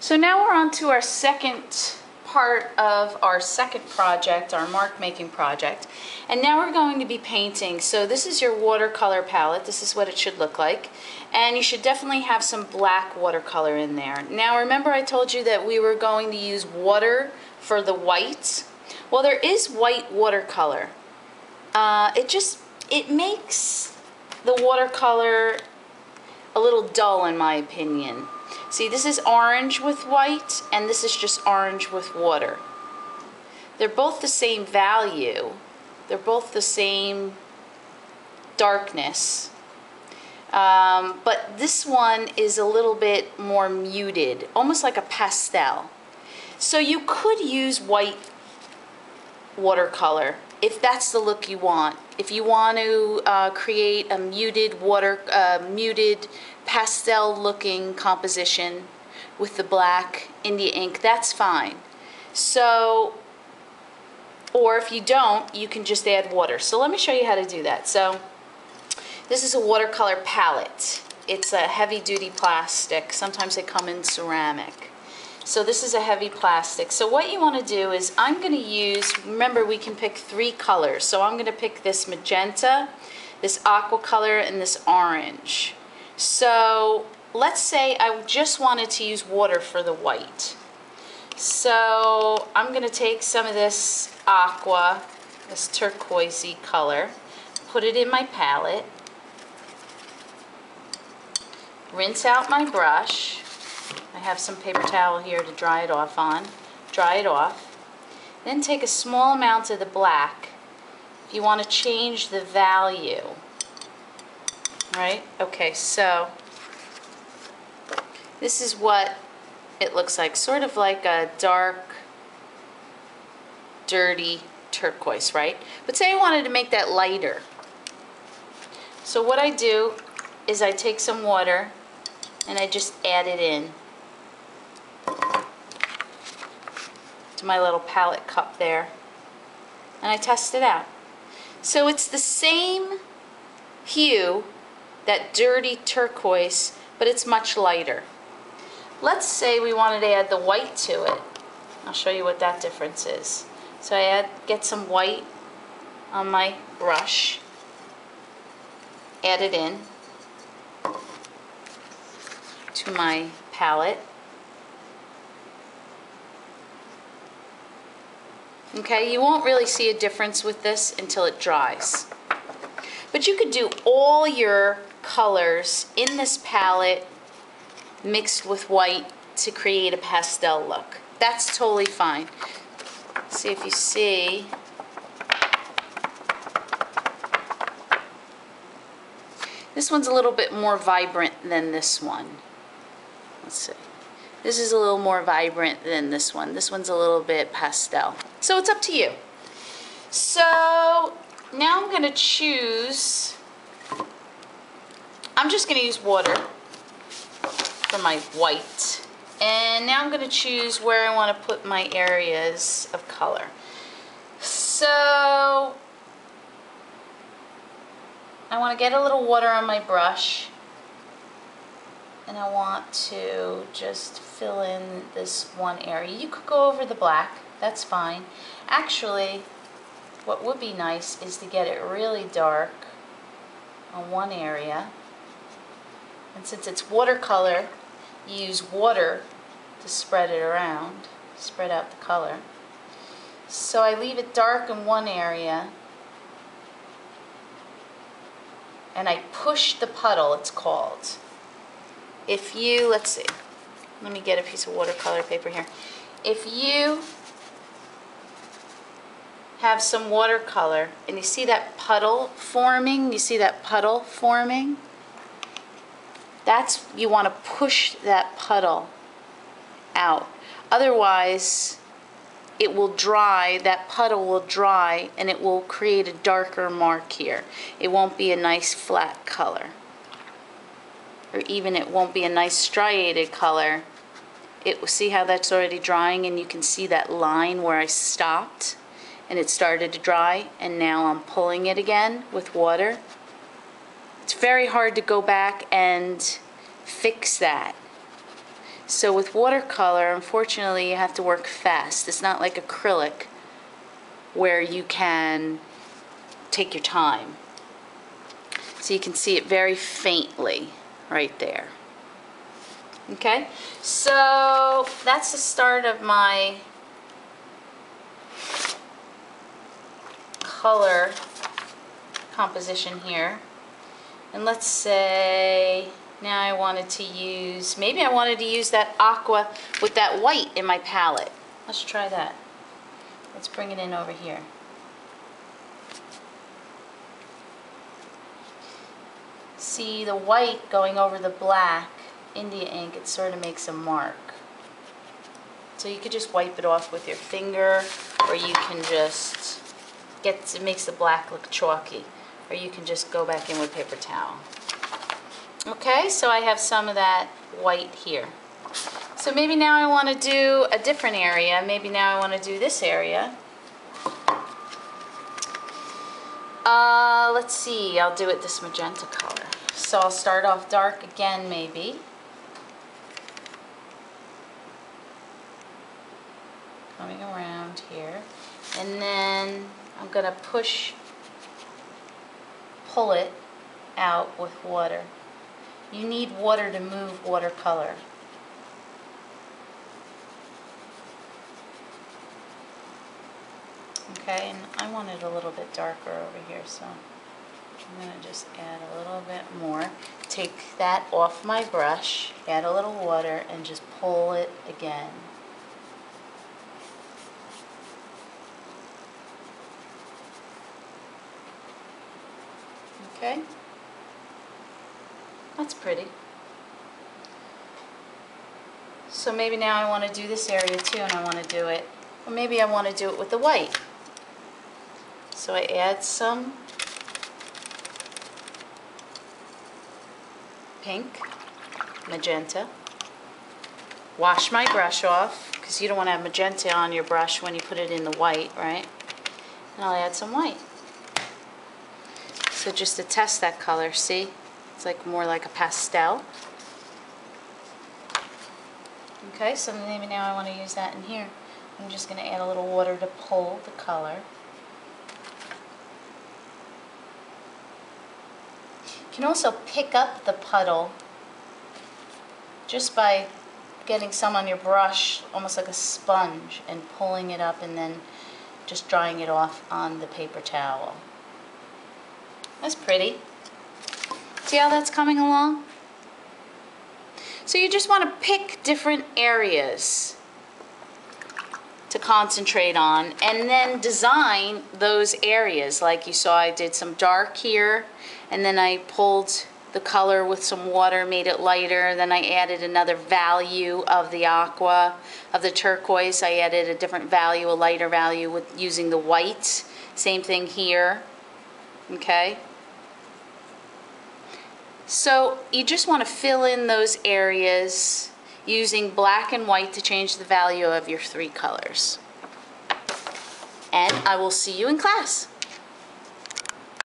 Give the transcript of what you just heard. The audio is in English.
So now we're on to our second part of our second project, our mark making project. And now we're going to be painting. So this is your watercolor palette. This is what it should look like. And you should definitely have some black watercolor in there. Now remember I told you that we were going to use water for the white. Well, there is white watercolor. Uh, it just, it makes the watercolor a little dull in my opinion. See, this is orange with white, and this is just orange with water. They're both the same value. They're both the same darkness. Um, but this one is a little bit more muted, almost like a pastel. So you could use white watercolor if that's the look you want. If you want to uh, create a muted water, uh, muted pastel looking composition with the black India ink, that's fine. So, or if you don't, you can just add water. So let me show you how to do that. So this is a watercolor palette. It's a heavy duty plastic. Sometimes they come in ceramic. So this is a heavy plastic. So what you want to do is I'm going to use, remember we can pick three colors. So I'm going to pick this magenta, this aqua color, and this orange. So let's say I just wanted to use water for the white. So I'm going to take some of this aqua, this turquoisey color, put it in my palette, rinse out my brush, I have some paper towel here to dry it off on. Dry it off. Then take a small amount of the black if you want to change the value. Right? Okay, so this is what it looks like. Sort of like a dark, dirty turquoise, right? But say I wanted to make that lighter. So what I do is I take some water and I just add it in. to my little palette cup there. And I test it out. So it's the same hue, that dirty turquoise, but it's much lighter. Let's say we wanted to add the white to it. I'll show you what that difference is. So I add, get some white on my brush, add it in to my palette. Okay, you won't really see a difference with this until it dries. But you could do all your colors in this palette mixed with white to create a pastel look. That's totally fine. see if you see. This one's a little bit more vibrant than this one. Let's see. This is a little more vibrant than this one. This one's a little bit pastel. So it's up to you. So now I'm going to choose, I'm just going to use water for my white. And now I'm going to choose where I want to put my areas of color. So I want to get a little water on my brush and I want to just fill in this one area. You could go over the black, that's fine. Actually, what would be nice is to get it really dark on one area. And since it's watercolor, you use water to spread it around, spread out the color. So I leave it dark in one area and I push the puddle, it's called if you, let's see, let me get a piece of watercolor paper here. If you have some watercolor and you see that puddle forming, you see that puddle forming, that's, you want to push that puddle out. Otherwise, it will dry, that puddle will dry, and it will create a darker mark here. It won't be a nice flat color or even it won't be a nice striated color. It will see how that's already drying and you can see that line where I stopped and it started to dry and now I'm pulling it again with water. It's very hard to go back and fix that. So with watercolor, unfortunately, you have to work fast. It's not like acrylic where you can take your time. So you can see it very faintly right there. Okay, so that's the start of my color composition here. And let's say now I wanted to use, maybe I wanted to use that aqua with that white in my palette. Let's try that. Let's bring it in over here. See the white going over the black India ink, it sort of makes a mark. So you could just wipe it off with your finger, or you can just get, it makes the black look chalky, or you can just go back in with paper towel. Okay, so I have some of that white here. So maybe now I want to do a different area. Maybe now I want to do this area. Uh, let's see, I'll do it this magenta color. So I'll start off dark again maybe. Coming around here. And then I'm going to push, pull it out with water. You need water to move watercolor. Okay, and I want it a little bit darker over here, so I'm going to just add a little bit more. Take that off my brush, add a little water, and just pull it again. Okay? That's pretty. So maybe now I want to do this area too and I want to do it, or maybe I want to do it with the white. So I add some pink, magenta, wash my brush off because you don't want to have magenta on your brush when you put it in the white, right? And I'll add some white. So just to test that color, see? It's like more like a pastel. Okay, so maybe now I want to use that in here. I'm just going to add a little water to pull the color. You can also pick up the puddle just by getting some on your brush, almost like a sponge, and pulling it up and then just drying it off on the paper towel. That's pretty. See how that's coming along? So you just want to pick different areas to concentrate on and then design those areas. Like you saw I did some dark here and then I pulled the color with some water, made it lighter. Then I added another value of the aqua, of the turquoise. I added a different value, a lighter value with using the white. Same thing here, okay? So you just want to fill in those areas using black and white to change the value of your three colors. And I will see you in class.